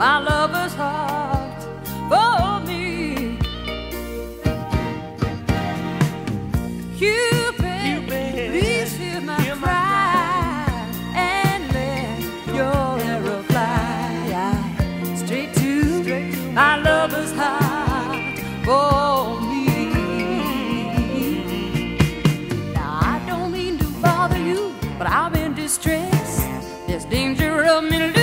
my lover's heart for me. Cupid, Cupid please hear my hear cry my and let your arrow fly straight to, straight to my lover's heart for me. Now I don't mean to bother you, but I'm in distress. There's danger of me. losing.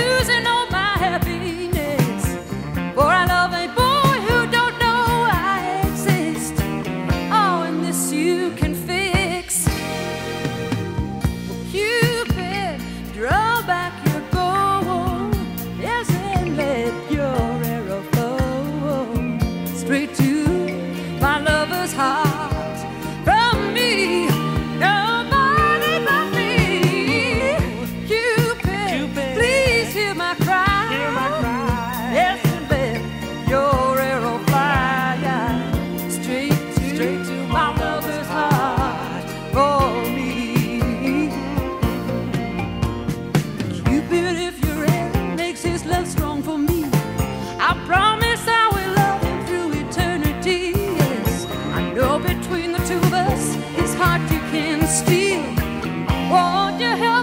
for me. I promise I will love him through eternity. Yes, I know between the two of us, his heart you can steal. Won't you help?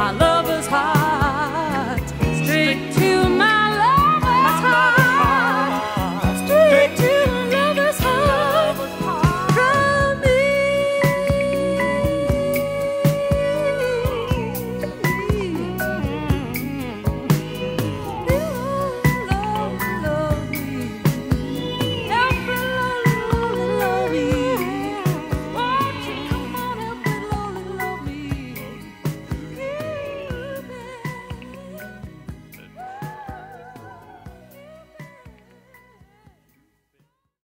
I love.